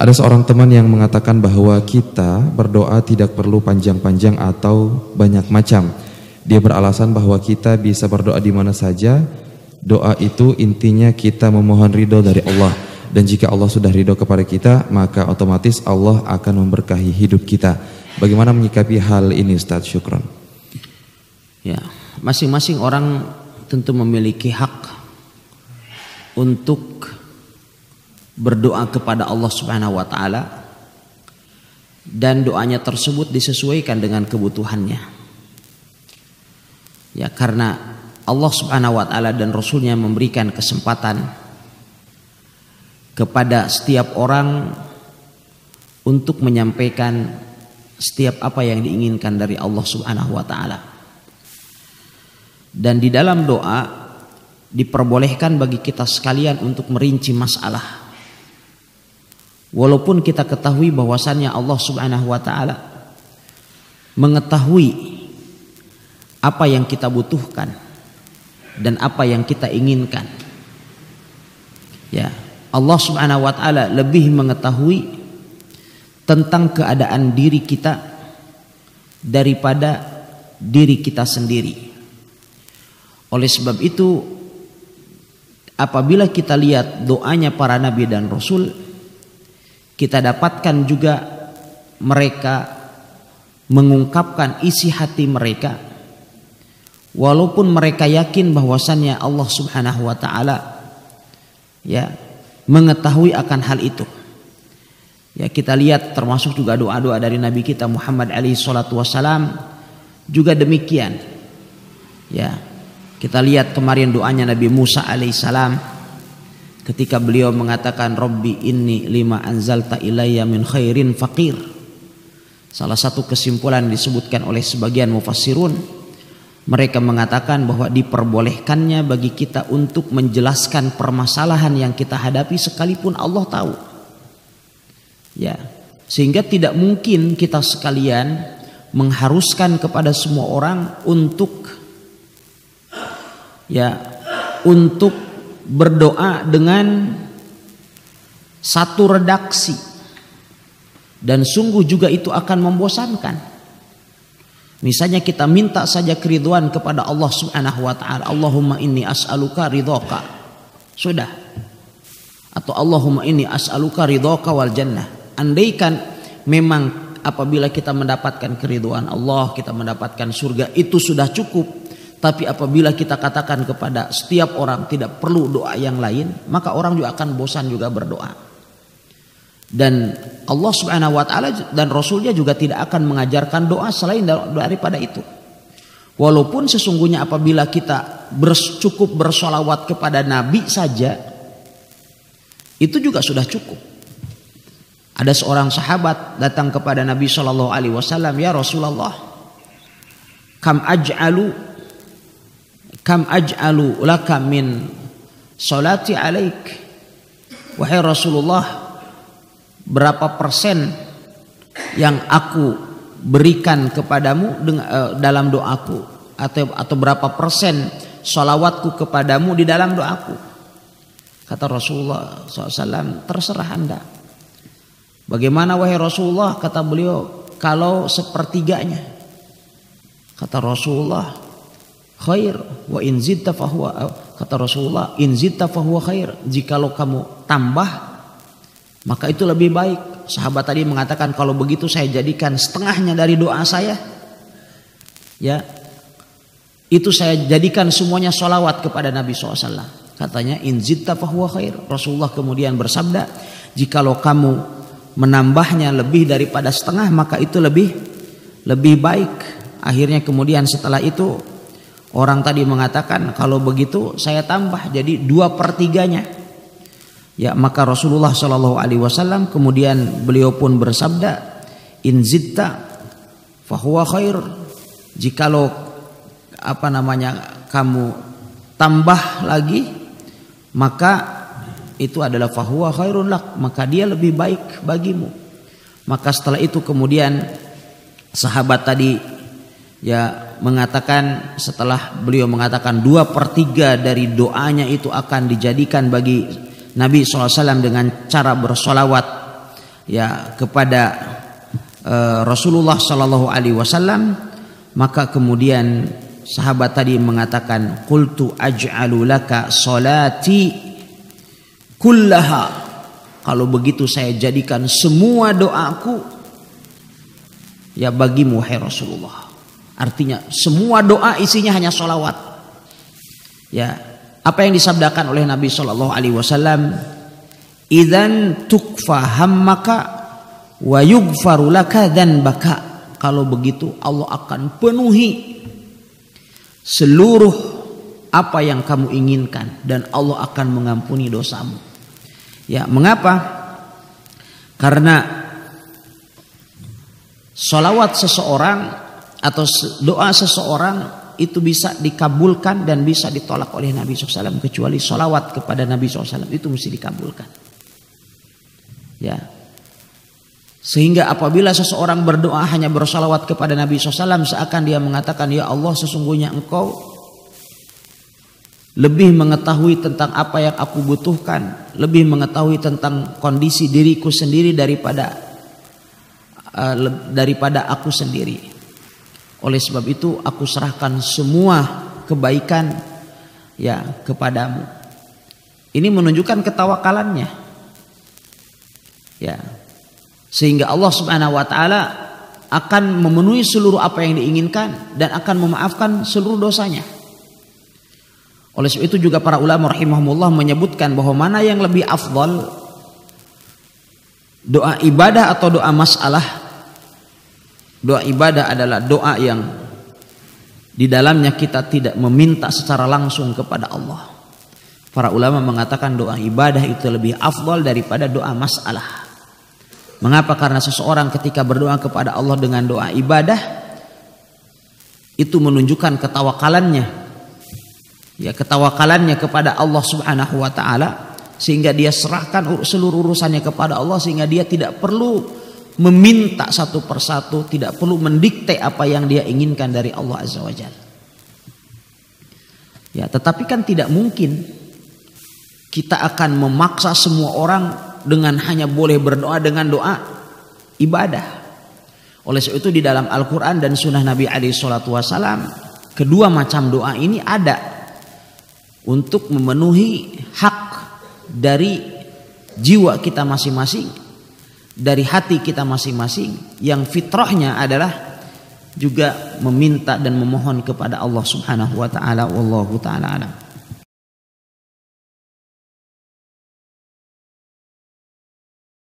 Ada seorang teman yang mengatakan bahwa kita berdoa tidak perlu panjang-panjang atau banyak macam. Dia beralasan bahwa kita bisa berdoa di mana saja. Doa itu intinya kita memohon ridho dari Allah. Dan jika Allah sudah ridho kepada kita, maka otomatis Allah akan memberkahi hidup kita. Bagaimana menyikapi hal ini Ustaz? Syukron. Ya, masing-masing orang tentu memiliki hak untuk berdoa kepada Allah Subhanahu wa taala dan doanya tersebut disesuaikan dengan kebutuhannya. Ya, karena Allah Subhanahu wa taala dan rasulnya memberikan kesempatan kepada setiap orang untuk menyampaikan setiap apa yang diinginkan dari Allah Subhanahu wa taala. Dan di dalam doa diperbolehkan bagi kita sekalian untuk merinci masalah Walaupun kita ketahui bahwasannya Allah Subhanahu wa taala mengetahui apa yang kita butuhkan dan apa yang kita inginkan. Ya, Allah Subhanahu wa taala lebih mengetahui tentang keadaan diri kita daripada diri kita sendiri. Oleh sebab itu apabila kita lihat doanya para nabi dan rasul kita dapatkan juga mereka mengungkapkan isi hati mereka walaupun mereka yakin bahwasannya Allah Subhanahu wa taala ya mengetahui akan hal itu. Ya kita lihat termasuk juga doa-doa dari Nabi kita Muhammad alaihi salatu wasalam juga demikian. Ya. Kita lihat kemarin doanya Nabi Musa alaihi salam ketika beliau mengatakan Robbi inni lima anzalta ilayya min khairin faqir. Salah satu kesimpulan disebutkan oleh sebagian mufassirun mereka mengatakan bahwa diperbolehkannya bagi kita untuk menjelaskan permasalahan yang kita hadapi sekalipun Allah tahu. Ya sehingga tidak mungkin kita sekalian mengharuskan kepada semua orang untuk ya untuk berdoa dengan satu redaksi dan sungguh juga itu akan membosankan. Misalnya kita minta saja keriduan kepada Allah Subhanahu wa taala, Allahumma inni as'aluka ridhoka. Sudah. Atau Allahumma inni as'aluka ridhoka wal jannah. Andaikan memang apabila kita mendapatkan keriduan Allah, kita mendapatkan surga, itu sudah cukup tapi apabila kita katakan kepada setiap orang tidak perlu doa yang lain, maka orang juga akan bosan juga berdoa. Dan Allah Subhanahu wa taala dan rasulnya juga tidak akan mengajarkan doa selain daripada itu. Walaupun sesungguhnya apabila kita cukup bersolawat kepada Nabi saja, itu juga sudah cukup. Ada seorang sahabat datang kepada Nabi Shallallahu Alaihi Wasallam, ya Rasulullah, kam aj'alu kam aj'alu laka min salati alaik. Wahai Rasulullah berapa persen yang aku berikan kepadamu eh, dalam doaku? Atau atau berapa persen salawatku kepadamu di dalam doaku? Kata Rasulullah SAW terserah anda. Bagaimana wahai Rasulullah? Kata beliau kalau sepertiganya. Kata Rasulullah khair. Wa in zidta fahuwa kata Rasulullah in zidta fahuwa khair. Jikalau kamu tambah maka itu lebih baik. Sahabat tadi mengatakan kalau begitu saya jadikan setengahnya dari doa saya. Ya. Itu saya jadikan semuanya solawat kepada Nabi SAW. Katanya in zidta fahuwa khair. Rasulullah kemudian bersabda jikalau kamu menambahnya lebih daripada setengah maka itu lebih lebih baik. Akhirnya kemudian setelah itu Orang tadi mengatakan kalau begitu saya tambah jadi dua pertiganya. Ya maka Rasulullah Shallallahu Alaihi Wasallam kemudian beliau pun bersabda, inzita fahuwa khair. Jikalau apa namanya kamu tambah lagi maka itu adalah fahuwa khairun lak maka dia lebih baik bagimu. Maka setelah itu kemudian sahabat tadi ya mengatakan setelah beliau mengatakan dua per tiga dari doanya itu akan dijadikan bagi Nabi SAW dengan cara bersolawat ya kepada uh, Rasulullah Shallallahu Alaihi Wasallam maka kemudian sahabat tadi mengatakan qultu aj'alu laka salati kullaha kalau begitu saya jadikan semua doaku ya bagimu hai Rasulullah. Artinya semua doa isinya hanya solawat. Ya, apa yang disabdakan oleh Nabi Shallallahu Alaihi Wasallam, idan tukfa hammaka wa yughfaru laka dan baka. Kalau begitu Allah akan penuhi seluruh apa yang kamu inginkan dan Allah akan mengampuni dosamu. Ya, mengapa? Karena solawat seseorang atau doa seseorang itu bisa dikabulkan dan bisa ditolak oleh Nabi SAW kecuali solawat kepada Nabi SAW itu mesti dikabulkan. Ya, sehingga apabila seseorang berdoa hanya bersolawat kepada Nabi SAW seakan dia mengatakan ya Allah sesungguhnya engkau lebih mengetahui tentang apa yang aku butuhkan, lebih mengetahui tentang kondisi diriku sendiri daripada uh, daripada aku sendiri. Oleh sebab itu aku serahkan semua kebaikan ya kepadamu. Ini menunjukkan ketawakalannya. Ya. Sehingga Allah Subhanahu wa taala akan memenuhi seluruh apa yang diinginkan dan akan memaafkan seluruh dosanya. Oleh sebab itu juga para ulama rahimahumullah menyebutkan bahwa mana yang lebih afdal doa ibadah atau doa masalah. Doa ibadah adalah doa yang di dalamnya kita tidak meminta secara langsung kepada Allah. Para ulama mengatakan doa ibadah itu lebih afdal daripada doa masalah. Mengapa? Karena seseorang ketika berdoa kepada Allah dengan doa ibadah itu menunjukkan ketawakalannya ya ketawakalannya kepada Allah Subhanahu wa taala sehingga dia serahkan seluruh urusannya kepada Allah sehingga dia tidak perlu meminta satu persatu, tidak perlu mendikte apa yang dia inginkan dari Allah Azza wa Jalla. Ya, tetapi kan tidak mungkin kita akan memaksa semua orang dengan hanya boleh berdoa dengan doa ibadah. Oleh sebab itu di dalam Al-Qur'an dan sunnah Nabi alaihi salatu wasalam kedua macam doa ini ada untuk memenuhi hak dari jiwa kita masing-masing, dari hati kita masing-masing yang fitrahnya adalah juga meminta dan memohon kepada Allah Subhanahu wa taala wallahu taala alam.